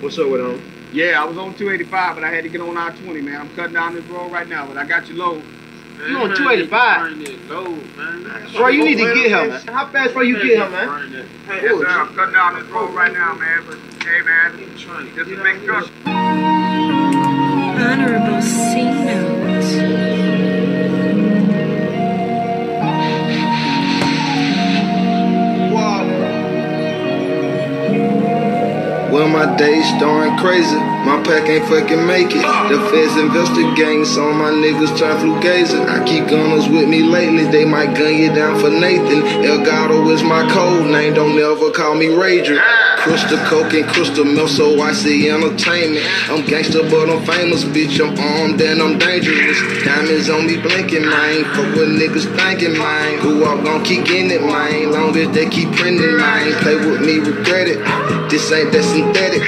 What's up with him? Yeah, I was on 285, but I had to get on I-20, man. I'm cutting down this road right now, but I got you low. You on 285? Low, man. Bro, you need to get him, man. How fast bro you get him, man? Yes, sir. I'm cutting down this road right now, man. But hey, man, just to make sure. Honorable C Well, my days starting crazy. My pack ain't fucking make it. The feds investigating, so my niggas try flu gazing. I keep gunners with me lately, they might gun you down for Nathan. El Gato is my code name, don't ever call me Radric. Crystal coke and crystal milk, so I see entertainment. I'm gangster, but I'm famous, bitch. I'm armed and I'm dangerous. Diamonds on me blinking, man. Fuck what niggas thinking, man. Who all gon' keep getting it, man? Long as they keep printing, man. Play with me, regret it. This ain't that synthetic.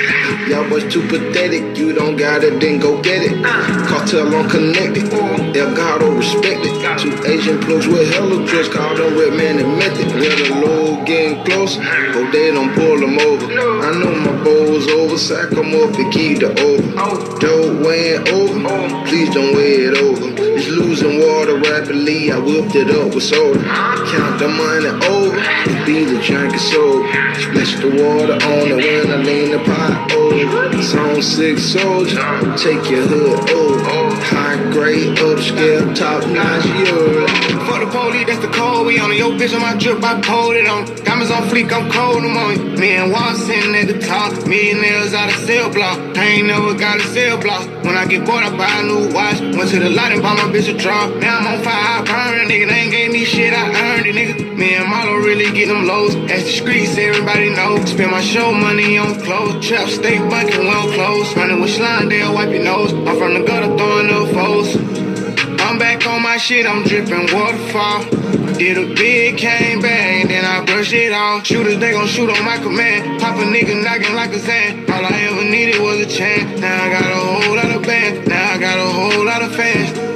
Y'all boys too pathetic. You don't got it, then go get it. Cartel unconnected. El Gato respected. Two Asian plugs with hella drugs. Call them Redman and method. Where the low getting close. Oh, they don't pull them over. I know my bowl's over. Sack them up and keep the over. Dope weighing over. Please don't weigh it over. It's losing water rapidly. I whipped it up with soda. Count the money over. Be the drink is sober. Splash the water on it when I lean the pot over. Zone six soldier. Take your hood over. High grade, upscale, top notch, you Fuck the police, that's the code we on. Yo, bitch on my drip, I pulled it on. Diamonds on fleek, I'm cold, I'm on. Me and Wall sitting at the top. Millionaires out of cell block. I ain't never got a cell block. When I get bored, I buy a new watch. Went to the lot and bought my bitch a drop. Now I'm on fire, I burn it, nigga. They ain't gave me shit, I earned it, nigga. Me and Marlo really get them lows. That's the streets, everybody know. Spend my show money on clothes. Trap, stay bunking, well clothes. Running with slime, they'll wipe your nose. I'm from the gutter, throwing up I'm back on my shit, I'm dripping waterfall. Did a big, came back, then I brush it off. Shooters, they gon' shoot on my command. Pop a nigga knocking like a Zan. All I ever needed was a chance. Now I got a whole lot of bands. Now I got a whole lot of fans.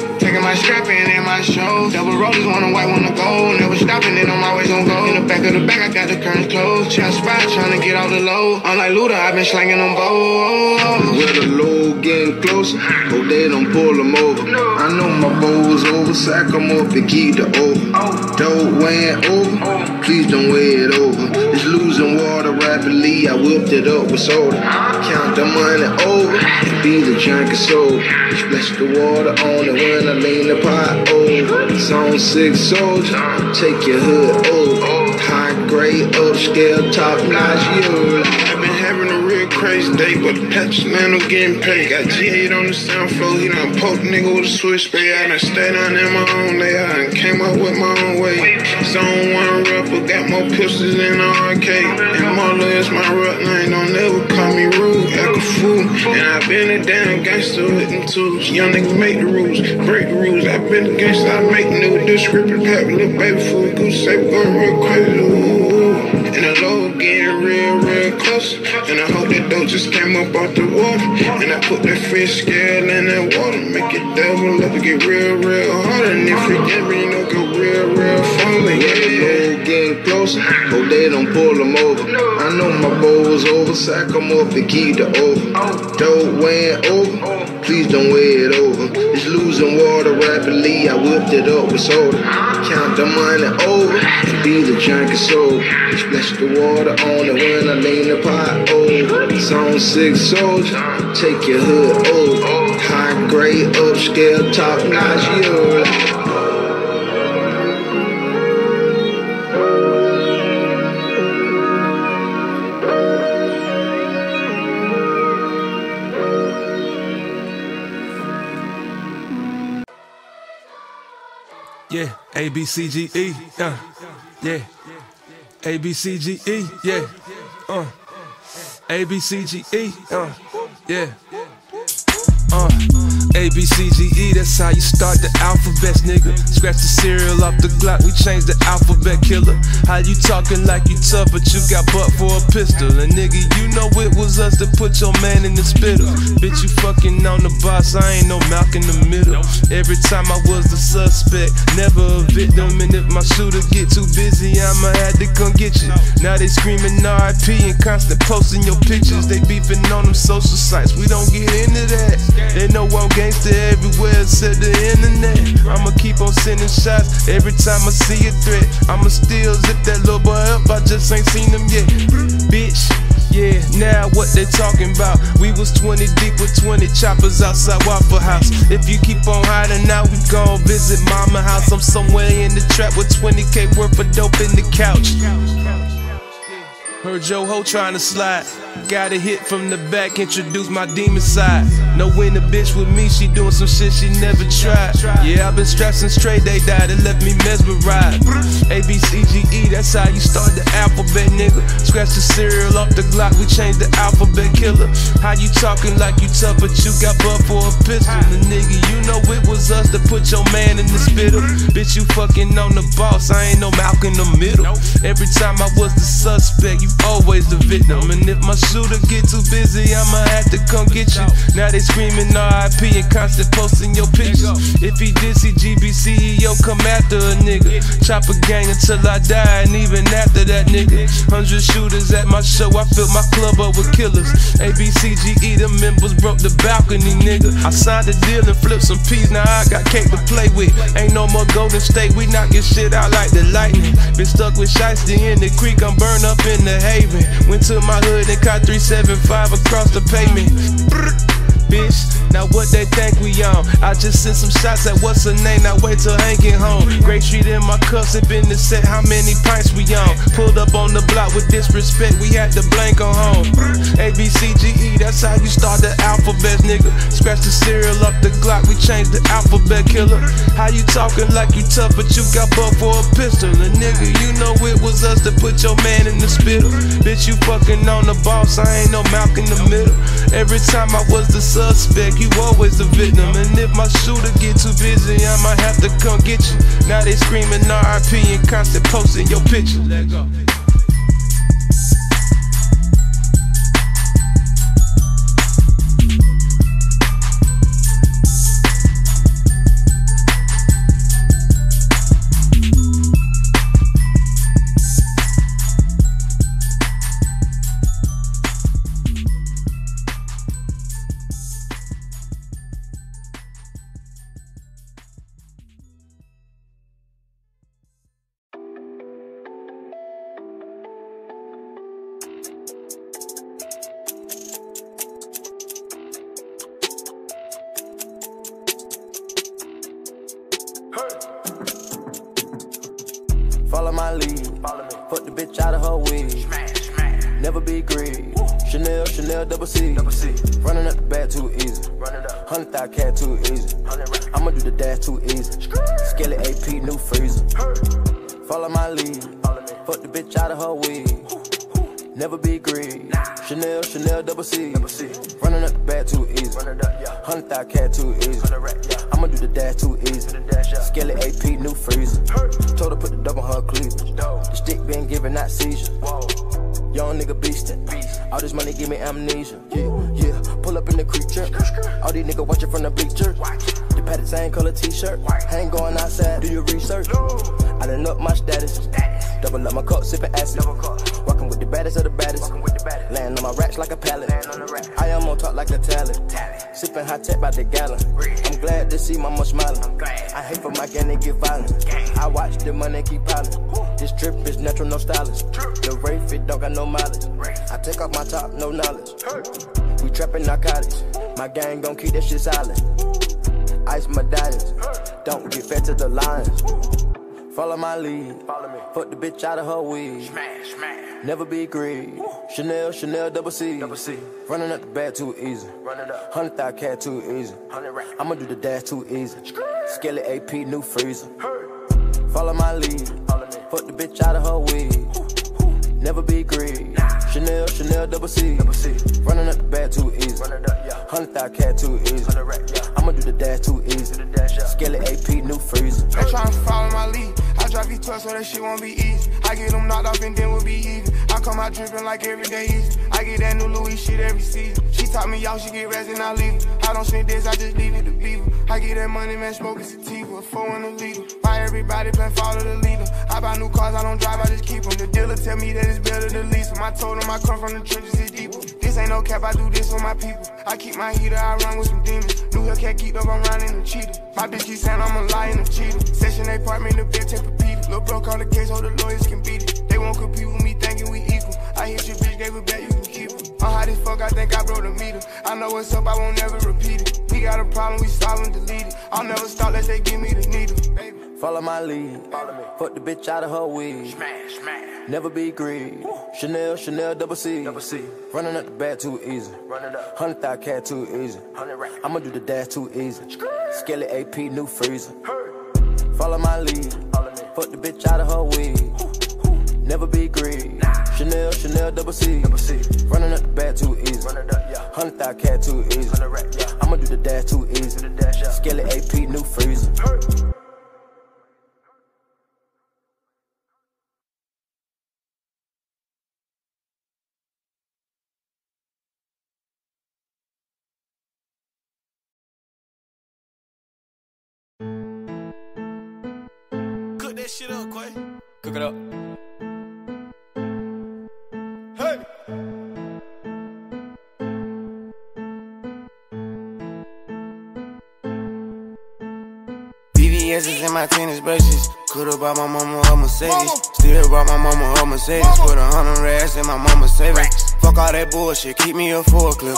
My strapping in my show. Double rollers, one a white, one a gold. Never stopping, and I'm always on go. In the back of the back, I got the curtains closed. Trap spot, trying to get all the low. Unlike Luda, I've been slanging them bows. With the load getting closer, hope oh, they don't pull them over. I know my bowl's over, sack them up and keep the over. Dope weighing over, please don't weigh it over. It's losing water rapidly, I whipped it up with soda. Count the money over, be the drink is sober. Splash the water on it when I lean the pot oh, over. Zone six soldier, take your hood over. High grade, upscale, top notch, you. I've been having a crazy day, but the patch man I'm getting paid. Got G8 on the sound floor, he done poked nigga with a switchblade. I done stayed down in my own layout and came up with my own way. Zone one rapper, got more pistols than the arcade. And Marlo is my rap name, don't never call me rude, act a fool. And I've been a damn gangster with them tools. Young niggas make the rules, break the rules. I've been a gangster, I make new description, pack little baby food, goose say we going real crazy. Ooh. And the low getting real, real close. And I hope that dope just came up off the water. And I put that fish scale in that water. Make it double up and get real, real hard. And if you get me, you know, go real, real the Yeah. load getting closer, hope they don't pull them over. I know my bowl's over, sack them up and keep the over. Dope weighing over, please don't weigh it over. Losing water rapidly, I whipped it up with soda. Count the money over, be the drink is sober. Splash the water on it when I lean the pot over. Zone six soldier, take your hood over. High grade, upscale, top notch, you. A B C G E. Uh, yeah. A B C G E. Yeah. Uh. A B C G E. Uh. Yeah. Uh. A, B, C, G, E, that's how you start the alphabet, nigga. Scratch the serial off the Glock, we changed the alphabet killer. How you talking like you tough, but you got butt for a pistol. And nigga, you know it was us that put your man in the spittle. Bitch, you fucking on the boss, I ain't no Malk in the middle. Every time I was the suspect, never a victim. And if my shooter get too busy, I'ma have to come get you. Now they screaming RIP and constant posting your pictures. They beefing on them social sites, we don't get into that. Gangster everywhere except the internet. I'ma keep on sending shots every time I see a threat. I'ma still zip that little boy up, I just ain't seen him yet. Bitch. Yeah, now what they talking about? We was 20 deep with 20 choppers outside Waffle House. If you keep on hiding out, we gon' visit mama house. I'm somewhere in the trap with 20k worth of dope in the couch. Heard Joe Ho trying to slide. Got a hit from the back, introduce my demon side. No when the bitch with me, she doing some shit she never tried. Yeah, I've been strapped since straight they died, it left me mesmerized. A, B, C, G, E, that's how you start the alphabet, nigga. Scratch the serial off the Glock, we changed the alphabet killer. How you talking like you tough, but you got butt for a pistol? The nigga, you know it was us that put your man in the spittle. Bitch, you fucking on the boss, I ain't no Malk in the middle. Every time I was the suspect, you always the victim. And if my shooter get too busy, I'ma have to come get you. Now they screaming RIP and constant posting your pictures. If he did see GB CEO come after a nigga, chop a gang until I die, and even after that nigga. Hundred shooters at my show, I fill my club up with killers. ABCGE, the members broke the balcony, nigga. I signed a deal and flipped some peas, now I got cake to play with. Ain't no more Golden State, we knockin' shit out like the lightning. Been stuck with Shiesty in the creek, I'm burned up in the haven. Went to my hood and caught 375 across the pavement. Brr bitch. Now what they think we on? I just sent some shots at what's her name. Now wait till Hank get home. Great Street in my cuffs, it been the set. How many pints we on? Pulled up on the block with disrespect. We had to blank on home. A B C G E, that's how you start the alphabet, nigga. Scratch the serial up the Glock, we changed the alphabet killer. How you talking like you tough, but you got butt for a pistol? And nigga, you know it was us that put your man in the spittle. Bitch, you fucking on the boss, I ain't no mouth in the middle. Every time I was the suspect, you always the victim. And if my shooter get too busy, I might have to come get you. Now they screaming RIP and constant posting your picture. Easy. I'ma do the dash too easy. Skelly AP, new freezer. Follow my lead. Fuck the bitch out of her wig. Never be greedy. Chanel, Chanel, double C. Running up the bag too easy. Hundred thousand cat too easy. I'ma do the dash too easy. Skelly AP, new freezer. Told her put the double on her cleavage. The stick been giving out seizure. Young nigga beastin'. All this money give me amnesia. Yeah, yeah. Pull up in the creature. All these niggas watching from the bleacher. The padded same color t-shirt. Ain't going outside. Do your research. I done up my status. Double up my cup, sipping acid. Walking with the baddest of the baddest. Laying on my racks like a pallet. I am on top like a talent. Sipping high tech by the gallon. I'm glad to see my mama smiling. I hate for my gang to get violent. I watch the money keep piling. This trip is natural, no stylist. The Ray fit don't got no mileage. I take off my top, no knowledge. We trapping narcotics. My gang gon' keep that shit silent. Ice medallions. Don't get fed to the lions. Follow my lead. Follow me. Fuck the bitch out of her wig. Never be greedy. Chanel, Chanel, double C. Double C. Running up the bag too easy. Hundred Hundred thousand cat too easy. I'ma do the dash too easy. Skelly AP, new freezer. Follow my lead. Follow me. Fuck the bitch out of her wig. Never be greedy. Chanel, Chanel, double C. Double C. Running up the bag too easy. Running up, yeah. Hundred thousand cat too easy. Hundred yeah. I'ma do the dash too easy. Do the dash, yeah. Skelly AP, new freezer. They tryna follow my lead. I drive V12 so that shit won't be easy. I get them knocked off and then we'll be even. I come out dripping like every day easy. I get that new Louis shit every season. She taught me y'all, she get rest and I leave it. I don't spend this, I just leave it to people. I get that money, man, smoking sativa. Four in the leader. Why everybody plan follow the leader? I buy new cars, I don't drive, I just keep them. The dealer tell me that it's better to lease them. I told him I come from the trenches, it's deeper. This ain't no cap, I do this for my people. I keep my heater, I run with some demons. New Hellcat geeked up, I'm running the cheetah. My bitch keep saying I'm a liar and a cheater. Session apartment, the bitch take repeat it. Lil' bro call the case, so the lawyers can beat it. They won't compete with me, thinking we equal. I hit your bitch, gave it back, you can keep it. I'm hot as fuck, I think I broke the meter. I know what's up, I won't never repeat it. He got a problem, we solve and delete it. I'll never stop, let's they give me the needle. Baby. Follow my lead. Follow me. Fuck the bitch out of her weed. Smash, smash. Never be greedy. Chanel, Chanel, double C. Double C. Running up the bag too easy. Run it up. Hundred thousand cat too easy. Hundred. I'ma do the dash too easy. Skelly AP, new freezer. Hey. Follow my lead. Follow me. Fuck the bitch out of her weed. Never be greedy. Nah. Chanel, Chanel, double C. Double C. Running up the bag too easy. Run it up, yeah. Hundred thousand cat too easy. Hundred rack, yeah. I'ma do the dash too easy. Do the dash, yeah. Skelly AP, new freezer. Hey. Cook that shit up, Quay. Cook it up. Hey! BBS is in my tennis braces. Could've bought my mama a Mercedes. Still bought my mama a Mercedes. Put a hundred racks in my mama's savings. Fuck all that bullshit, keep me a full clip.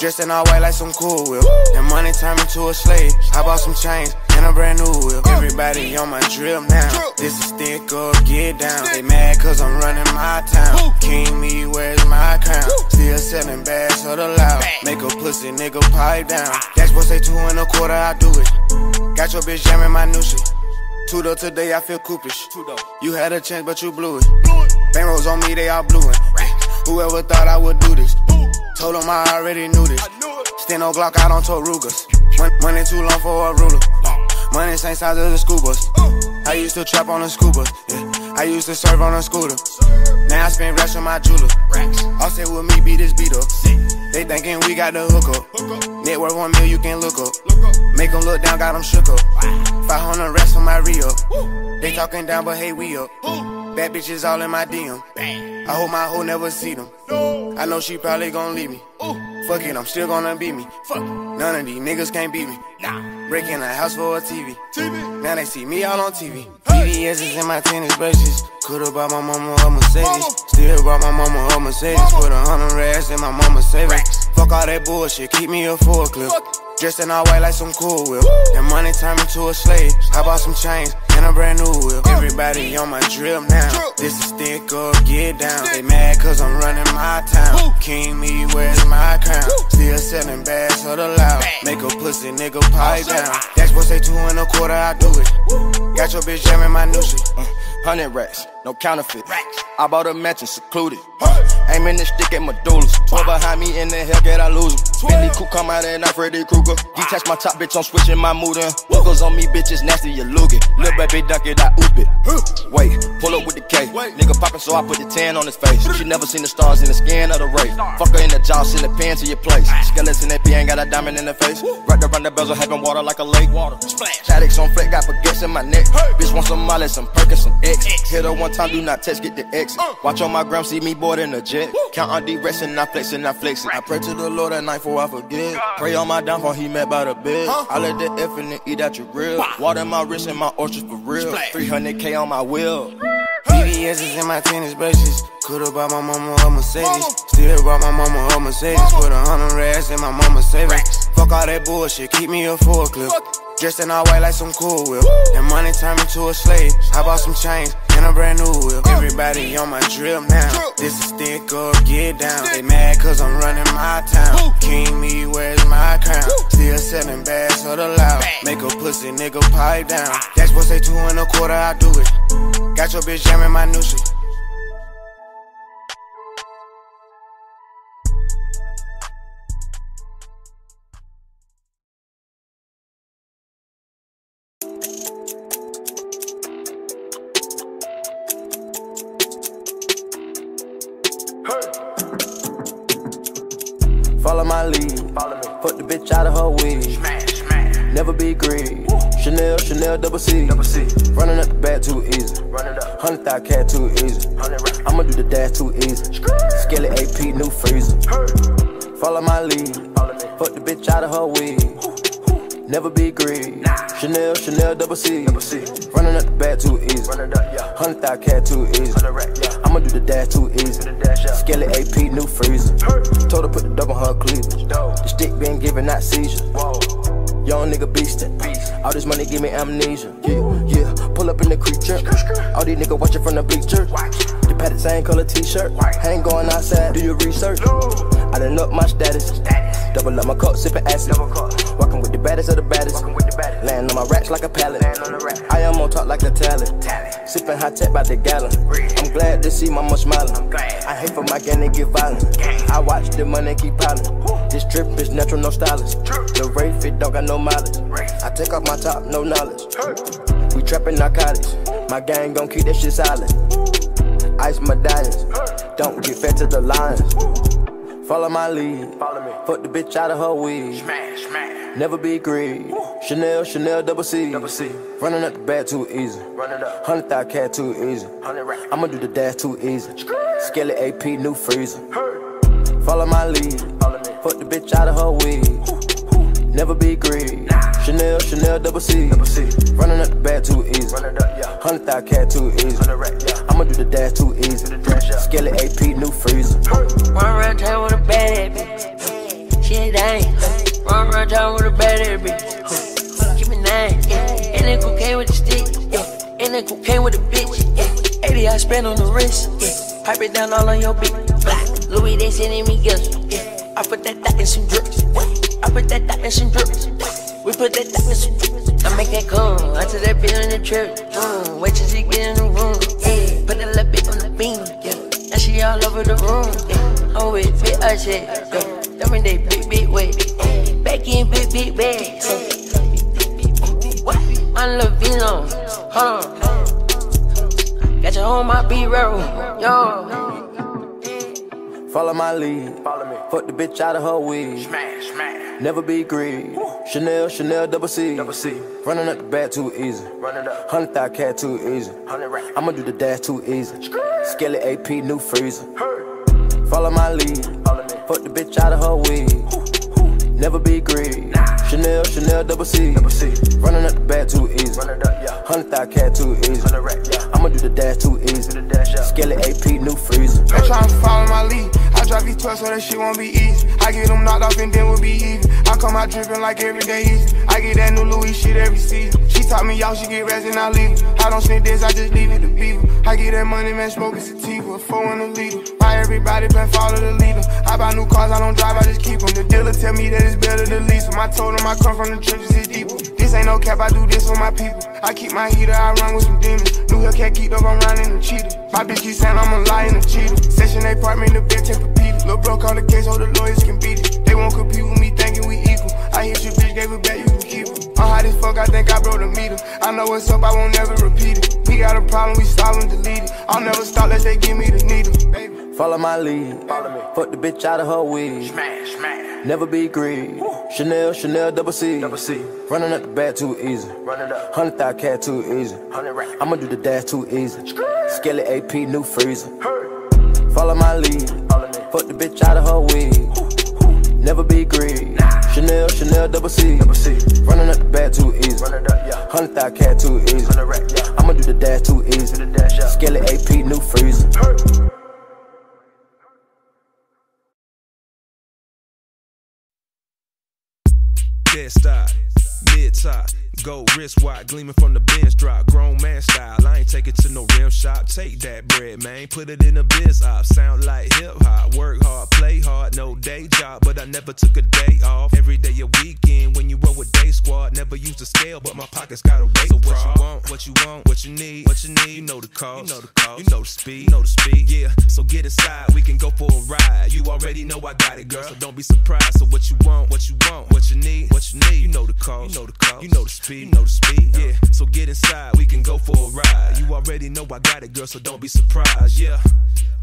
Dressed in all white like some cool whip. That money turned me to a slave. I bought some chains and a brand new whip. Everybody on my drip now. This is stick up, get down. They mad cause I'm running my town. King me, where's my crown? Still selling bags for the loud. Make a pussy nigga pipe down. That's what say two and a quarter, I do it. Got your bitch jamming my new shit. Two though today, I feel coopish. You had a chance, but you blew it. Bang rolls on me, they all blew it. Whoever thought I would do this? Told them I already knew this. Stand on Glock out on Torugas. Mon- Money too long for a ruler. Money same size as a school bus. I used to trap on a school bus. Yeah. I used to serve on a scooter. Now I spend racks on my jeweler. All say with me, beat this beat up. They thinking we got the hook up. Net worth one mil, you can look up. Make them look down, got them shook up. 500 racks on my re up. They talking down, but hey, we up. Bad bitches all in my DM. I hope my hoe never see them. I know she probably gon' leave me. Fuck it, I'm still gonna beat me. Fuck. None of these niggas can't beat me. Nah. Breaking a house for a TV. Now they see me all on TV. BBS is in my tennis braces. Could've bought my mama a Mercedes. Still bought my mama a Mercedes. Put a hundred racks in my mama's savings. Fuck all that bullshit, keep me a full clip. Dressed in all white like some cool whip. That money turned me to a slave. I bought some chains and a brand new whip. Everybody on my drip now. This is stick up, get down. They mad cause I'm running my town. King me, where's my crown? Still selling bags for the loud. Make a pussy nigga pipe down. That's what say two and a quarter, I do it. Got your bitch jamming my new shit. Mm, hundred racks, no counterfeit. I bought a mansion secluded. Aiming the stick at Medullahs. Pull behind me in the Hellcat, I lose 'em. Bentley coupe come out and I Freddy Krueger. Detach my top, bitch, I'm switching my mood in. Hookers on me, bitches nasty, you look it. Lil' baby duck it, I oop it. Wait, pull up with the K. Nigga poppin', so I put the tan on his face. She never seen the stars in the skin of the race. Fuck her in the jaw, send the pen to your place. Skeleton in that P ain't got a diamond in the face. Right around the bezel, having water like a lake. Water. Splash. Chaddix on fleck, got baguettes in my neck. Bitch want some Molly, some Perkins, some X. Hit her one time, do not text, get the X. Uh. Watch on my gram, see me board in a jet. Count on D resting, I flexing, I flexing. I pray to the Lord at night before I forget. Pray on my downfall, he met by the bed. I let the F in and eat out your grill. Water my wrist and my orchard for real. 300k on my wheel. BBS is in my tennis braces. Could've bought my mama a Mercedes. Still bought my mama a Mercedes. Put a hundred racks in my mama's savings. Fuck all that bullshit, keep me a full clip. Dressed in all white like some cool whip. That money turned me to a slave. I bought some chains and a brand new whip. Everybody on my drip now. This is stick up, get down. They mad cause I'm running my town. King me, where's my crown? Still selling bags for the loud. Make a pussy nigga pipe down. That's what say two and a quarter, I do it. Got your bitch jamming my new shit. Chanel, Chanel, double C. Double C. Running up the bag too easy. Run it up. Hundred thou cat too easy. I'ma do the dash too easy. Skelly AP, new freezer. Follow my lead. Fuck the bitch out of her wig. Never be greedy. Chanel, Chanel, double C. Double C. Running up the bag too easy. Run it up, yeah. Hundred thou cat too easy. I'ma do the dash too easy. Do the yeah. Skelly AP, new freezer. Told her put the double on her cleavage. The stick been giving not seizure. Young nigga beastin'. Beast. All this money give me amnesia. Yeah, yeah. Pull up in the creature. All these niggas watching from the bleacher. The pattern same color t-shirt. Ain't going outside. Do your research. I done up my status. Double up my cup, sippin' acid. Walking with the baddest of the baddest. Land on my racks like a pallet. I am on top like a talent. Sippin' high tech by the gallon. I'm glad to see mama smiling. I hate for my gang to get violent. I watch the money keep piling. This trip is natural, no stylist. The rate fit don't got no mileage. I take off my top, no knowledge. We trapping narcotics. My gang gon' keep that shit silent. Ice medallions. Don't get fed to the lions. Follow my lead. Follow me. Fuck the bitch out of her wig. Smash, smash. Never be greedy. Chanel, Chanel, double C. Double C. Running up the bag too easy. Run it up. Hundred thou cat too easy. I'ma do the dash too easy. Skelly AP, new freezer. Follow my lead. Follow. Fuck the bitch out of her wig. Never be greedy. Chanel, Chanel, double C. Double C. Running up the bag too easy. Run up, yeah. Hundred thou cat too easy. Hundred rack, yeah. I'ma do the dash too easy. Do the dash, yeah. Skelly AP, new freezer. Run around town with a bad bitch. She ain't dying. Run around town with a bad bitch. Give me nine. Yeah. And then cocaine with the stick. Yeah. And then cocaine with the bitch. Yeah. 80 I spend on the wrist. Yeah. Pipe it down all on your bitch. Louis, they sending me gifts. Yeah. I put that dot in some drips. I put that dot in some drips. We put that dot in some drips. I make that come. I took that bitch on the trip. Mm. Wait till she get in the room. Yeah. Put that little bit on the beam. Yeah. And she all over the room. Yeah. With big I shit. Yeah. Them in they big, big way. Back in big, big bag. What? I'm Levino. Hold on. Got you on my B-roll. Yo. Follow my lead. Follow me. Fuck the bitch out of her wig. Smash, smash. Never be greedy. Chanel, Chanel, double C. Double C. Running up the bag too easy. Run it up. Hundred thou cat too easy. Hundred rack. I'ma do the dash too easy. Skelly AP, new freezer. Follow my lead. Follow me. Fuck the bitch out of her wig. Never be greedy. Chanel, Chanel, double C. Double C. Running up the bag too easy. Run it up, yeah. Hundred cat too easy. Hundred rack, yeah. I'ma do the dash too easy. Do the dash, yeah. Skelly AP, new freezer. They tryna follow my lead. Drive these 12 so that shit won't be easy. I get them knocked off and then we'll be even. I come out dripping like every day easy. I get that new Louis shit every season. She taught me y'all, she get rest and I leave. it. I don't sniff this, I just leave it to people. I get that money, man, smoking sativa. Four in a liter. Why everybody been follow the leader? I buy new cars, I don't drive, I just keep them. The dealer tell me that it's better to lease them. I told him I come from the trenches, it's deeper. This ain't no cap, I do this for my people. I keep my heater, I run with some demons. New Hellcat keep up, I'm running the cheetah. My bitch keep saying I'm a liar and a cheater. Session apartment, the bitch and Pepita. Lil' bro call the case, so the lawyers can beat it. They won't compete with me, thinking we equal. I hit you, bitch, gave it back, you can keep it. I'm hot as fuck, I think I broke the meter. I know what's up, I won't never repeat it. We got a problem, we solve and delete it. I'll never stop, unless they give me the needle. Baby. Follow my lead. Follow me. Fuck the bitch out of her wig. Smash, smash. Never be greedy. Chanel, Chanel, double C. Double C. Running up the bag too easy. Run it up. Hundred thou cat too easy. Hundred rack. I'ma do the dash too easy. Skelly AP, new freezer. Follow my lead. Follow. Fuck the bitch out of her wig. Never be greedy. Chanel, Chanel, double C. Double C. Running up the bag too easy. Run it up, yeah. Hundred thou cat too easy. Hundred rack, yeah. I'ma do the dash too easy. Do the dash, yeah. Skelly AP, new freezer. Dead stop, mid top, gold wrist wide, gleaming from the bench drop. Grown man style, I ain't take it to no rim shop. Take that bread, man, put it in a biz op. Sound like hip hop, work hard, play hard, no day job, but I never took a day off. Every day a weekend when you roll with day squad. Never used a scale, but my pockets got a weight. So what you want, what you want, what you need, what you need, you know the cost, you know the cost, you know the speed, you know the speed. Yeah, so get inside, we can go for a ride. You already know I got it, girl, so don't be surprised. So what you want, what you want, what you need, what you need, you know the cost, you know the cost, you know the speed, know the speed. Yeah, so get inside, we can go for a ride. You already know I got it, girl, so don't be surprised. Yeah,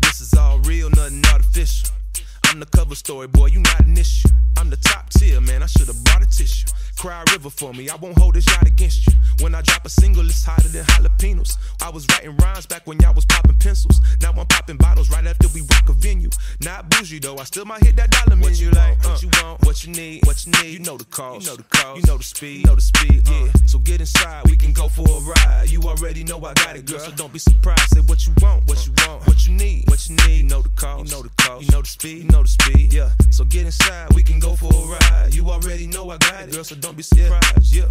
this is all real, nothing artificial. I'm the cover story, boy, you not an issue. I'm the top tier, man, I should've brought a tissue. Cry a river for me, I won't hold a shot against you. When I drop a single, it's hotter than jalapenos. I was writing rhymes back when y'all was popping pencils. Now I'm popping bottles right after we rock a venue. Not bougie though, I still might hit that dollar menu. What you like, uh, what you want, what you need, what you need. You know the cost, you know the cost, you know the speed, you know the speed. Uh. So get inside, we can go for a ride. You already know I got it, girl, so don't be surprised. Say what you want, what you want, what you need, what you need. You know the cost, you know the cost, you know the speed, you know the speed. Yeah, so get inside, we can already know I got it, girl, so don't be surprised. Yeah.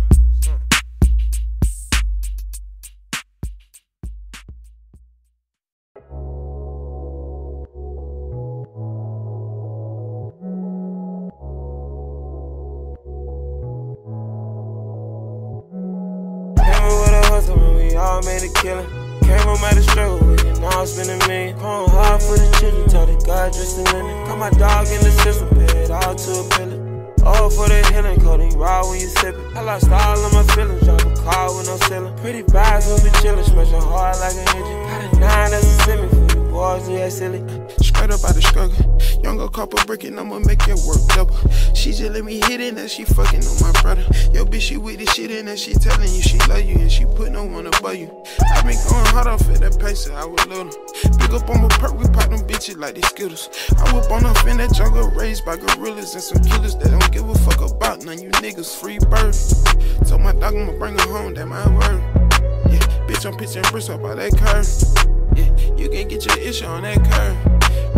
all made a killing. Came home at a struggle with it, now I'm spending million. Going hard for the children, tell the God just a linen. Got my dog in the system, pay it all to a pillar. All for the healing, codeine raw when you sip it. I lost all of my feelings, drive a car with no ceiling. Pretty vibes when we chillin', smashing hard like an engine. Got a nine as a semi for you boys, yeah, silly. Up out the struggle. Younger couple breaking, I'ma make it work double. She just let me hit it and she fucking on my brother. Yo, bitch, she with this shit and she telling you she love you and she put no one above you. I been going hard off at that pace, I was little. Big up on my perk, we pop them bitches like they Skittles. I whip on off in that jungle raised by gorillas and some killers that don't give a fuck about none. You niggas free bird. Told my dog I'ma bring her home, that my word. Yeah, bitch, I'm pitching bricks up by that curve. Yeah, you can get your issue on that curve.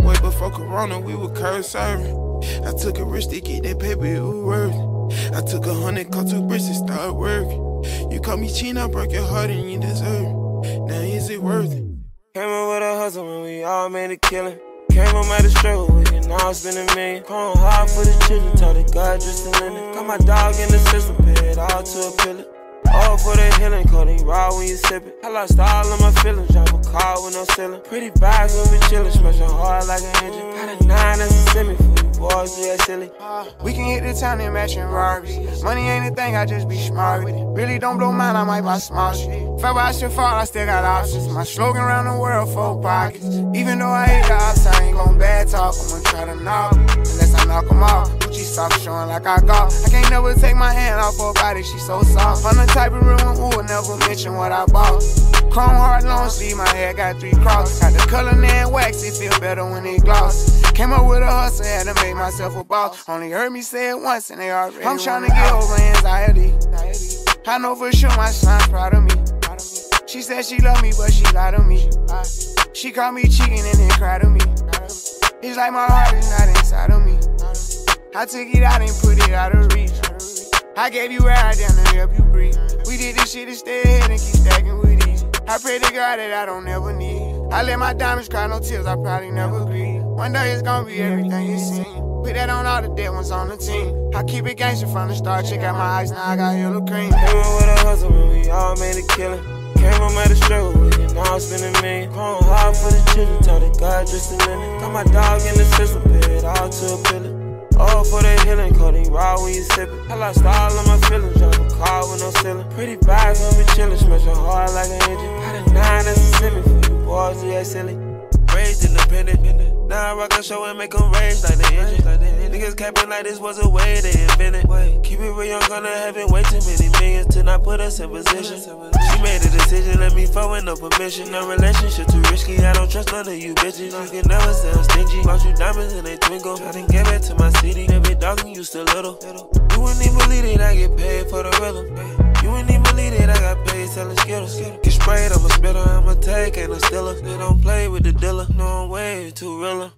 Way before Corona, we were curve serving. I took a risk to get that paper, it was worth. I took a hundred, caught two bricks and started working. You call me cheating, I broke your heart and you deserve. Now is it worth it? Came in with a hustle when we all made a killing. Came home at a struggle with it, now I'm spending million. Going hard for the children, tell the God just a linen. Got my dog in the system, pay it all to a pillar. All for the healing, codeine raw when you sip it. I lost all of my feelings, a car with no ceiling. Pretty vibes when we chillin', smashing hard like an engine. Got a nine as a semi for you boys, yeah, silly. We can hit the town in matching Rarries. Money ain't a thing, I just be smart with it. Really don't blow mine, I might buy small shit. If I should fall, I still got options. My slogan around the world, four pockets. Even though I hate the ops, I ain't gon' bad talk. I'ma try to knock, unless I knock 'em off. Gucci soft, showing like I got. I can't never take my hand off her body, she so soft. I'm the type of one who will never mention what I bought. Chrome heart long sleeve, my hair got three crosses. Had the color and wax, it feel better when it gloss. Came up with a hustle, had to make myself a boss. Only heard me say it once and they already. I'm trying to get over anxiety. I know for sure my son's proud of me. She said she love me, but she lied to me. She called me cheating and then cried to me. It's like my heart is not inside of me. I took it out and put it out of reach. I gave you air down to help you breathe. We did this shit to stay ahead and keep stacking with ease. I pray to God that I don't ever need. I let my diamonds cry, no tears, I probably never grieve. One day it's gonna be everything you seen. Put that on all the dead ones on the team. I keep it gangster from the start. Check out my eyes, now I got yellow cream. Came with a hustle when we all made a killing. Came home at a struggle with it, now I'm spending million. Hard for the children, tell the God just a minute. Got my dog in the system, pay it all to a pillar. All for the healing, codeine raw when you sip it. I lost all of my feelings, drive a car with no ceiling. Pretty vibes when we chillin', smashing hard like an engine. Got a nine that's a semi for you boys, yeah, silly. Raised independent, now I rock a show and make them raise like the engine. Niggas capping like this was a way they invented. Keep it real, I'm gonna have it way too many millions to not put us in position. She made a decision, let me fall with no permission. No relationship too risky, I don't trust none of you bitches. You can never sound stingy. Bought you diamonds and they twinkle. I didn't get back to my city, every dog you still little. You wouldn't even believe it, I get paid for the rhythm. You wouldn't even believe it, I got paid selling Skittles. Get sprayed, I'm a spitter, I'm a take, ain't a stiller. They don't play with the dealer, no way, too realer.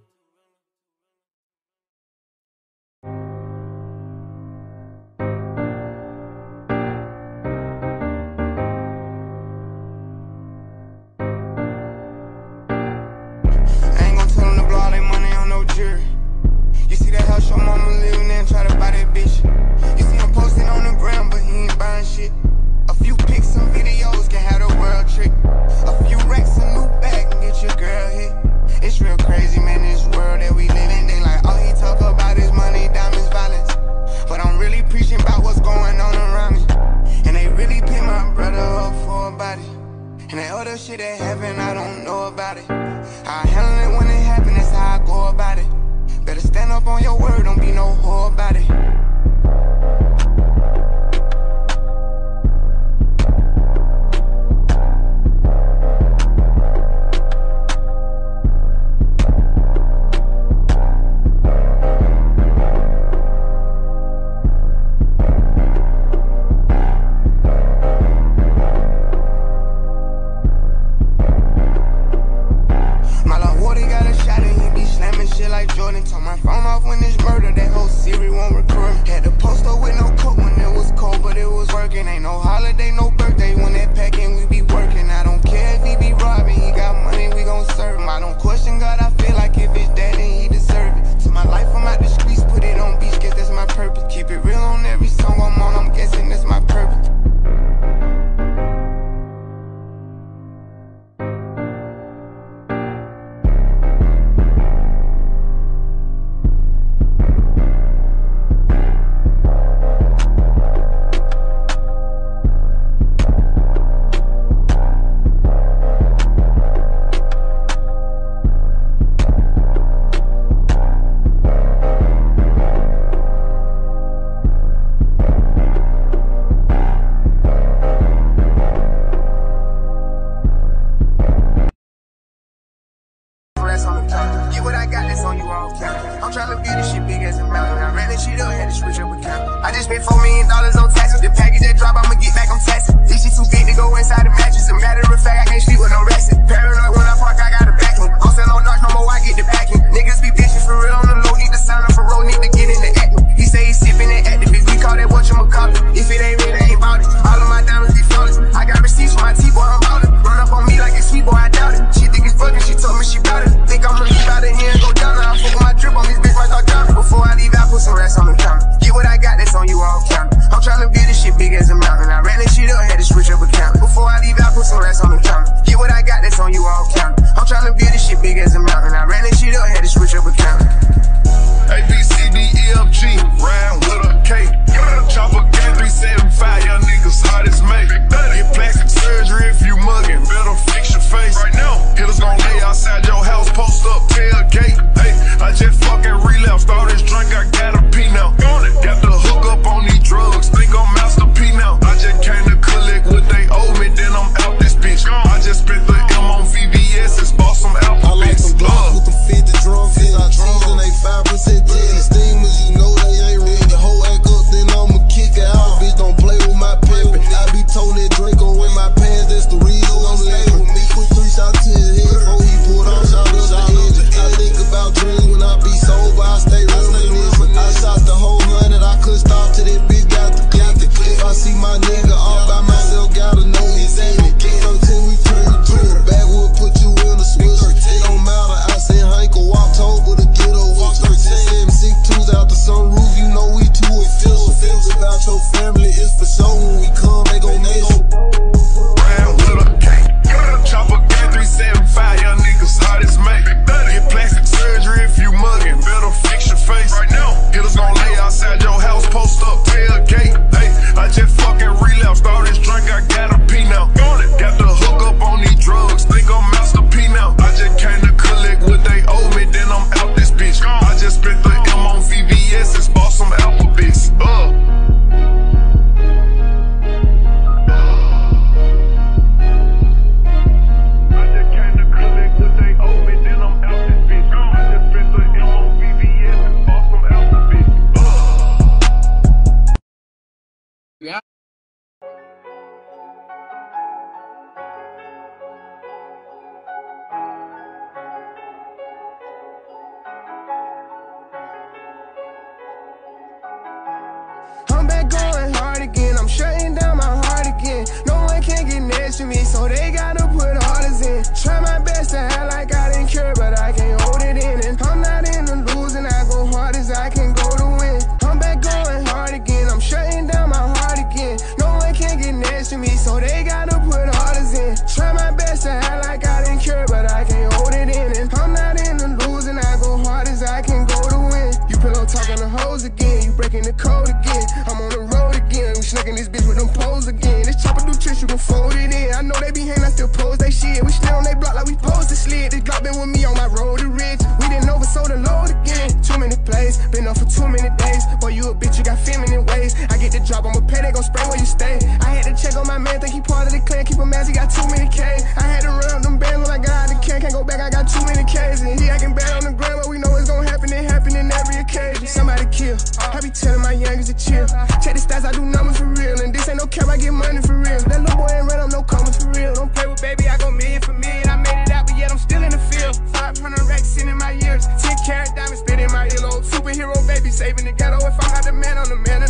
like Jordan. Turn my phone off when it's murder. That whole Siri won't record. Had to post up with no coat when it was cold, but it was working. Ain't no holiday, no birthday when that I'm trying to build this shit big as a mountain. I ran this shit up, had to switch up with account. I just spent four million dollars on taxes. The pack ghetto. If I had the man, I'm the man